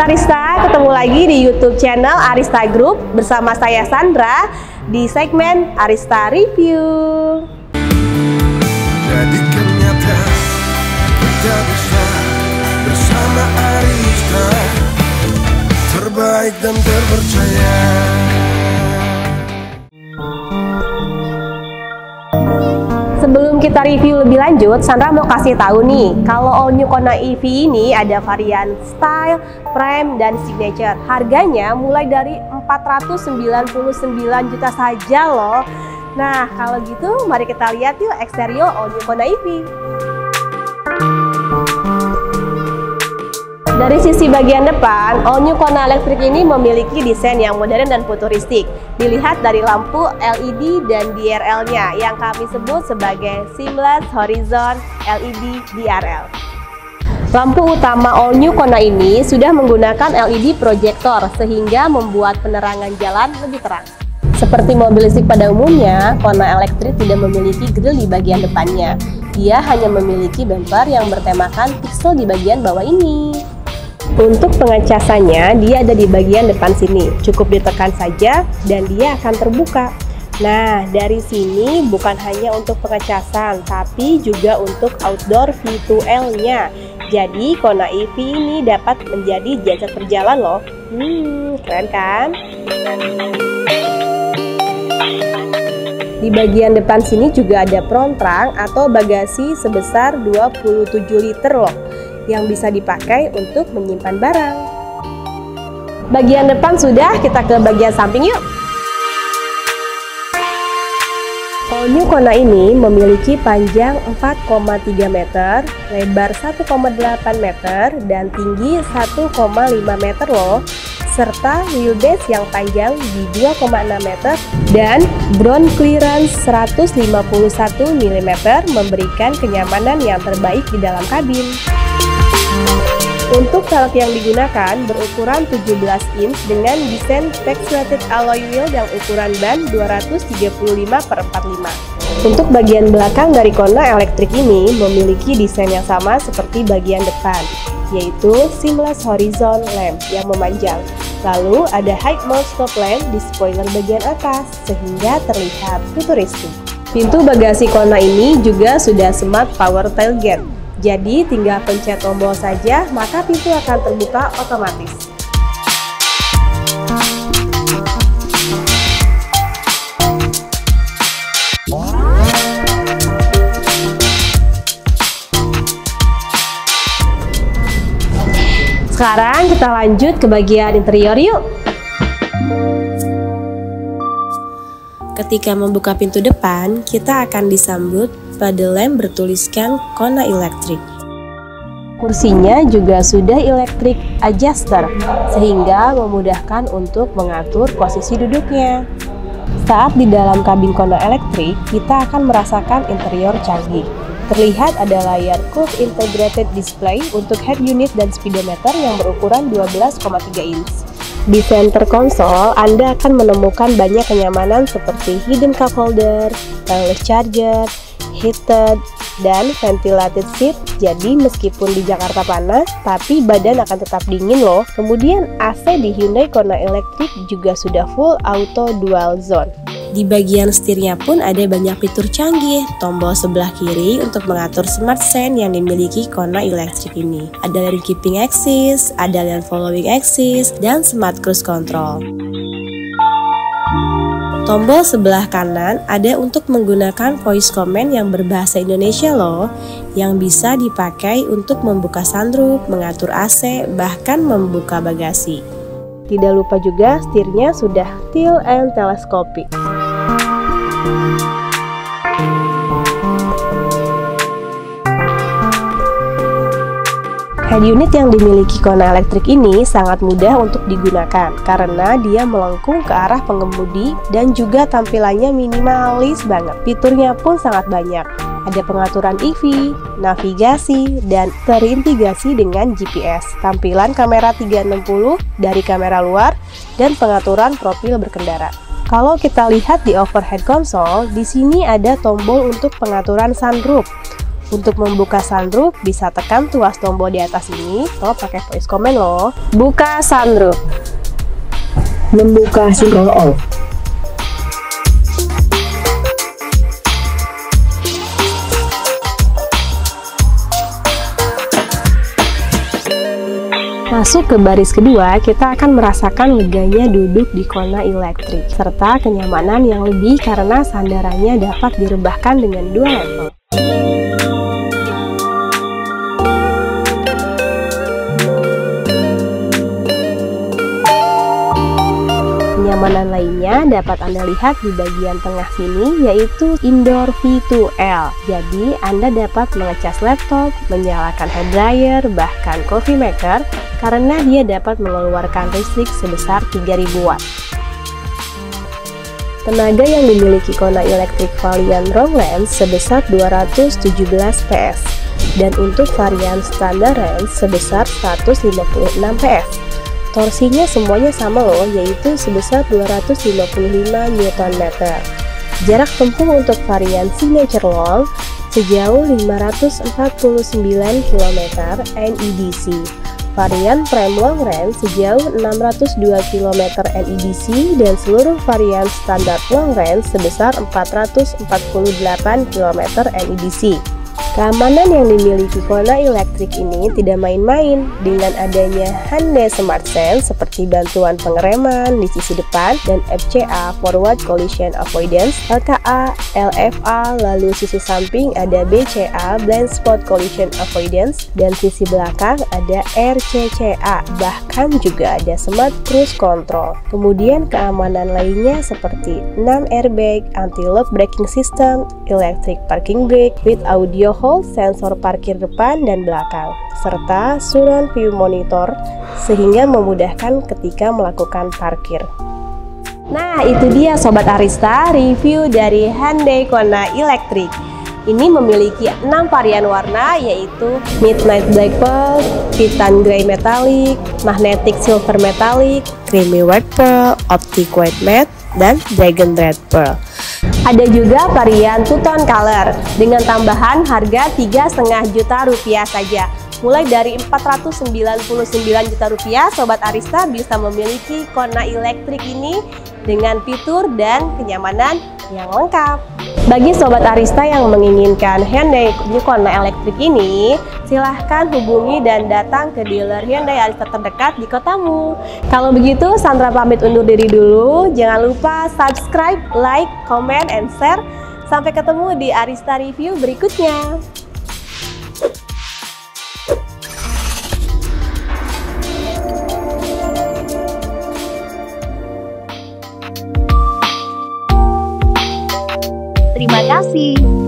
Sobat Arista, ketemu lagi di YouTube channel Arista Group bersama saya Sandra di segmen Arista Review. Terbaik dan terpercaya Kita review lebih lanjut, Sandra mau kasih tahu nih, kalau all new Kona EV ini ada varian style, frame, dan signature. Harganya mulai dari 499 juta saja loh. Nah, kalau gitu mari kita lihat yuk eksterior all new Kona EV. Dari sisi bagian depan, all new Kona Electric ini memiliki desain yang modern dan futuristik. Dilihat dari lampu LED dan DRL-nya yang kami sebut sebagai Seamless Horizon LED DRL. Lampu utama all new Kona ini sudah menggunakan LED proyektor sehingga membuat penerangan jalan lebih terang. Seperti mobil listrik pada umumnya, Kona Electric tidak memiliki grill di bagian depannya. Dia hanya memiliki bumper yang bertemakan pixel di bagian bawah ini. Untuk pengecasannya, dia ada di bagian depan sini. Cukup ditekan saja dan dia akan terbuka. Nah, dari sini bukan hanya untuk pengecasan, tapi juga untuk outdoor V2L-nya. Jadi, Kona EV ini dapat menjadi jasa perjalan loh. Hmm, keren kan? Di bagian depan sini juga ada prontrang atau bagasi sebesar 27 liter loh yang bisa dipakai untuk menyimpan barang. Bagian depan sudah, kita ke bagian samping yuk. All New Kona ini memiliki panjang 4,3 meter, lebar 1,8 meter, dan tinggi 1,5 meter loh serta wheelbase yang panjang di 2,6 meter dan ground clearance 151 mm memberikan kenyamanan yang terbaik di dalam kabin. Untuk velg yang digunakan berukuran 17 inch dengan desain rated alloy wheel yang ukuran ban 235 per 45. Untuk bagian belakang dari Kona elektrik ini memiliki desain yang sama seperti bagian depan, yaitu seamless horizon lamp yang memanjang. Lalu ada high mount stop lamp di spoiler bagian atas sehingga terlihat futuristik. Pintu bagasi Kona ini juga sudah smart power tailgate jadi tinggal pencet tombol saja, maka pintu akan terbuka otomatis. Sekarang kita lanjut ke bagian interior yuk. Ketika membuka pintu depan, kita akan disambut pada lem bertuliskan Kona Electric. Kursinya juga sudah electric adjuster, sehingga memudahkan untuk mengatur posisi duduknya. Saat di dalam kabin Kona Electric, kita akan merasakan interior canggih. Terlihat ada layar Curve Integrated Display untuk head unit dan speedometer yang berukuran 12,3 inch. Di center konsol, Anda akan menemukan banyak kenyamanan seperti hidden cup holder, wireless charger, heated, dan ventilated seat. Jadi meskipun di Jakarta panas, tapi badan akan tetap dingin loh. Kemudian AC di Hyundai Kona Electric juga sudah full auto dual zone. Di bagian setirnya pun ada banyak fitur canggih. Tombol sebelah kiri untuk mengatur smart sense yang dimiliki Kona Electric ini. Ada lane keeping axis, ada lane following axis, dan smart cruise control. Tombol sebelah kanan ada untuk menggunakan voice command yang berbahasa Indonesia loh, yang bisa dipakai untuk membuka sunroof, mengatur AC, bahkan membuka bagasi. Tidak lupa juga setirnya sudah tilt and telescopic. Head unit yang dimiliki Kona Electric ini sangat mudah untuk digunakan karena dia melengkung ke arah pengemudi dan juga tampilannya minimalis banget. Fiturnya pun sangat banyak. Ada pengaturan EV, navigasi, dan terintegrasi dengan GPS. Tampilan kamera 360 dari kamera luar dan pengaturan profil berkendara. Kalau kita lihat di overhead console, di sini ada tombol untuk pengaturan sunroof Untuk membuka sunroof, bisa tekan tuas tombol di atas ini atau pakai voice command loh. Buka sunroof. Membuka single off. Masuk ke baris kedua, kita akan merasakan leganya duduk di Kona elektrik, serta kenyamanan yang lebih karena sandarannya dapat direbahkan dengan dua level. Kenyamanan lainnya dapat Anda lihat di bagian tengah sini yaitu Indoor V2L. Jadi Anda dapat mengecas laptop, menyalakan hair dryer, bahkan coffee maker karena dia dapat mengeluarkan listrik sebesar 3000 watt. Tenaga yang dimiliki Kona Electric Long Range sebesar 217 PS dan untuk varian standar range sebesar 156 PS. Torsinya semuanya sama loh, yaitu sebesar 255 Nm. Jarak tempuh untuk varian Signature Long sejauh 549 km NEDC. Varian Prime Long Range sejauh 602 km NEDC dan seluruh varian standar Long Range sebesar 448 km NEDC. Keamanan yang dimiliki Kona Electric ini tidak main-main dengan adanya Hyundai Smart Sense seperti bantuan pengereman di sisi depan dan FCA Forward Collision Avoidance, LKA, LFA, lalu sisi samping ada BCA Blind Spot Collision Avoidance dan sisi belakang ada RCCA, bahkan juga ada Smart Cruise Control. Kemudian keamanan lainnya seperti 6 airbag, anti-lock braking system, electric parking brake with audio hold sensor parkir depan dan belakang, serta surround view monitor sehingga memudahkan ketika melakukan parkir. Nah, itu dia Sobat Arista review dari Hyundai Kona Electric. Ini memiliki 6 varian warna yaitu Midnight Black Pearl, Titan Grey Metallic, Magnetic Silver Metallic, Creamy White Pearl, Optic White Matte, dan Dragon Red Pearl. Ada juga varian two tone color dengan tambahan harga 3,5 juta rupiah saja. Mulai dari 499 juta rupiah, Sobat Arista bisa memiliki Kona elektrik ini dengan fitur dan kenyamanan yang lengkap. Bagi Sobat Arista yang menginginkan Hyundai Kona elektrik ini, silahkan hubungi dan datang ke dealer Hyundai Arista terdekat di kotamu. Kalau begitu, Sandra pamit undur diri dulu. Jangan lupa subscribe, like, comment, and share. Sampai ketemu di Arista Review berikutnya. Kasih.